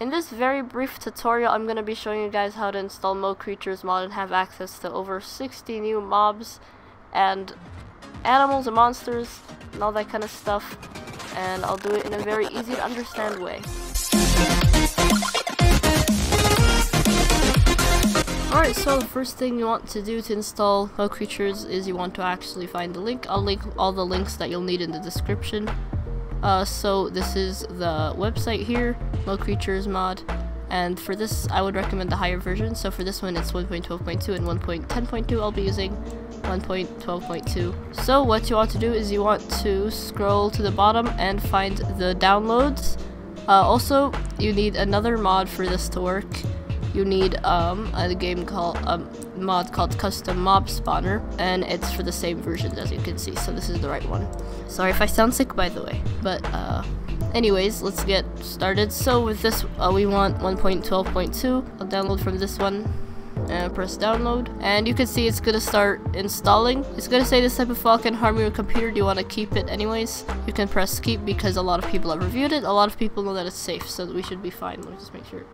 In this very brief tutorial, I'm going to be showing you guys how to install Mo Creatures mod and have access to over 60 new mobs and animals and monsters and all that kind of stuff. And I'll do it in a very easy to understand way. Alright, so the first thing you want to do to install Mo Creatures is you want to actually find the link. I'll link all the links that you'll need in the description. Uh, so this is the website here, Mo Creatures mod, and for this I would recommend the higher version. So for this one it's 1.12.2 and 1.10.2 I'll be using 1.12.2. So what you want to do is you want to scroll to the bottom and find the downloads. Uh, also, you need another mod for this to work you need um, a game called a um, mod called Custom Mob Spawner, and it's for the same version as you can see. So this is the right one. Sorry if I sound sick, by the way. But uh, anyways, let's get started. So with this, uh, we want 1.12.2. I'll download from this one and press download and you can see it's gonna start installing it's gonna say this type of file can harm your computer do you want to keep it anyways you can press keep because a lot of people have reviewed it a lot of people know that it's safe so we should be fine let me just make sure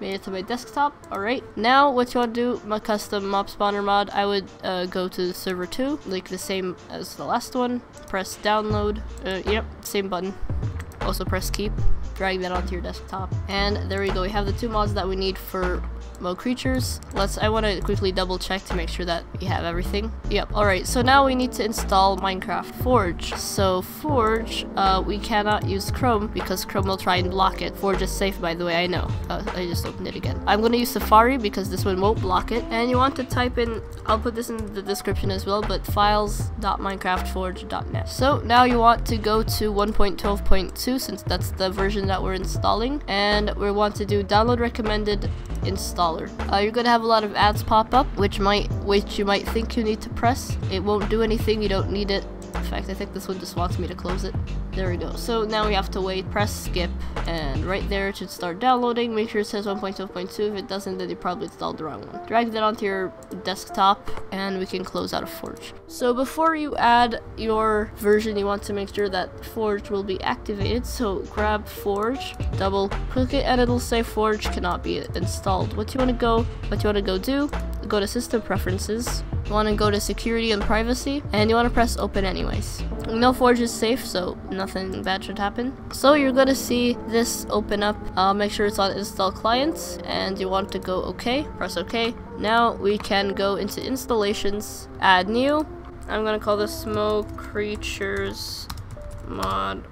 made it to my desktop. Alright, now what you want to do, my custom mob spawner mod, I would uh, go to server 2, like the same as the last one, press download, uh, yep, same button, also press keep, drag that onto your desktop, and there we go, we have the two mods that we need for Mo creatures. Let's, I want to quickly double check to make sure that we have everything. Yep, alright, so now we need to install Minecraft Forge. So Forge, uh, we cannot use Chrome because Chrome will try and block it. Forge is safe by the way, I know. Uh, I just opened it again. I'm going to use Safari because this one won't block it. And you want to type in, I'll put this in the description as well, but files.minecraftforge.net. So now you want to go to 1.12.2 since that's the version that we're installing. And we want to do download recommended installer. Uh, you're gonna have a lot of ads pop up, which might, which you might think you need to press. It won't do anything. You don't need it. In fact, I think this one just wants me to close it. There we go. So now we have to wait, press skip, and right there it should start downloading. Make sure it says 1.2.2. If it doesn't, then you probably installed the wrong one. Drag that onto your desktop, and we can close out of Forge. So before you add your version, you want to make sure that Forge will be activated. So grab Forge, double click it, and it'll say Forge cannot be installed. What you want to go, what you want to go do, go to System Preferences, you want to go to security and privacy and you want to press open anyways. No Forge is safe so nothing bad should happen. So you're going to see this open up. Uh, make sure it's on install clients and you want to go OK. Press OK. Now we can go into installations, add new. I'm going to call this Mo Creatures Mod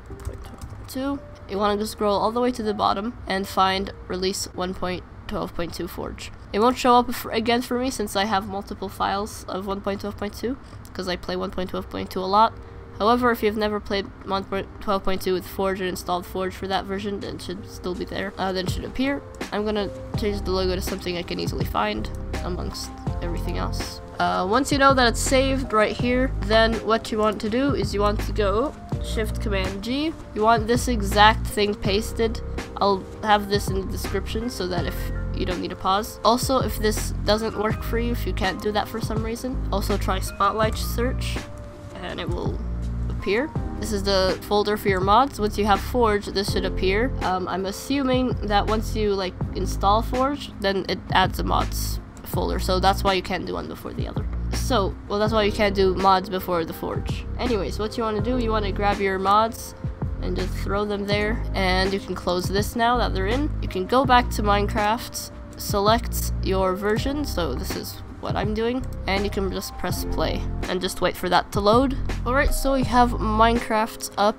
2. You want to scroll all the way to the bottom and find release 1.12.2 Forge. It won't show up again for me since I have multiple files of 1.12.2 because I play 1.12.2 a lot. However, if you've never played 1.12.2 with Forge and installed Forge for that version, then it should still be there. Uh, then it should appear. I'm gonna change the logo to something I can easily find amongst everything else. Uh, once you know that it's saved right here, then what you want to do is you want to go Shift Command G. You want this exact thing pasted. I'll have this in the description so that if you don't need to pause. Also, if this doesn't work for you, if you can't do that for some reason, also try Spotlight Search and it will appear. This is the folder for your mods. Once you have Forge, this should appear. Um, I'm assuming that once you like install Forge, then it adds a mods folder. So that's why you can't do one before the other. So, well, that's why you can't do mods before the Forge. Anyways, what you want to do, you want to grab your mods and just throw them there. And you can close this now that they're in. You can go back to Minecraft, select your version, so this is what I'm doing, and you can just press play and just wait for that to load. Alright, so we have Minecraft up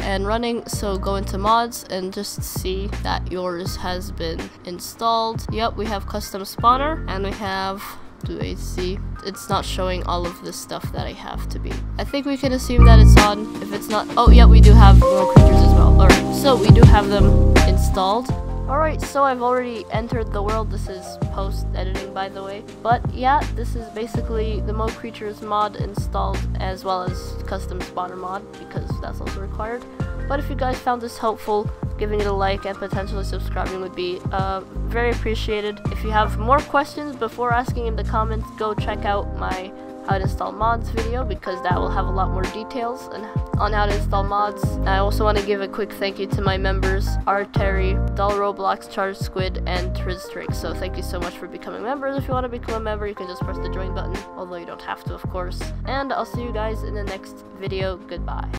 and running, so go into mods and just see that yours has been installed. Yep, we have custom spawner, and we have do I see? It's not showing all of the stuff that I have to be. I think we can assume that it's on. If it's not, oh yeah, we do have Mo Creatures as well. Alright, so we do have them installed. Alright, so I've already entered the world. This is post-editing, by the way. But yeah, this is basically the Mo Creatures mod installed, as well as custom spawner mod, because that's also required. But if you guys found this helpful, giving it a like and potentially subscribing would be uh, very appreciated. If you have more questions before asking in the comments, go check out my how to install mods video because that will have a lot more details on how to install mods. I also want to give a quick thank you to my members, R. Terry, Dull Roblox, Charged Squid, and Tristrix. So thank you so much for becoming members. If you want to become a member, you can just press the join button, although you don't have to, of course. And I'll see you guys in the next video. Goodbye.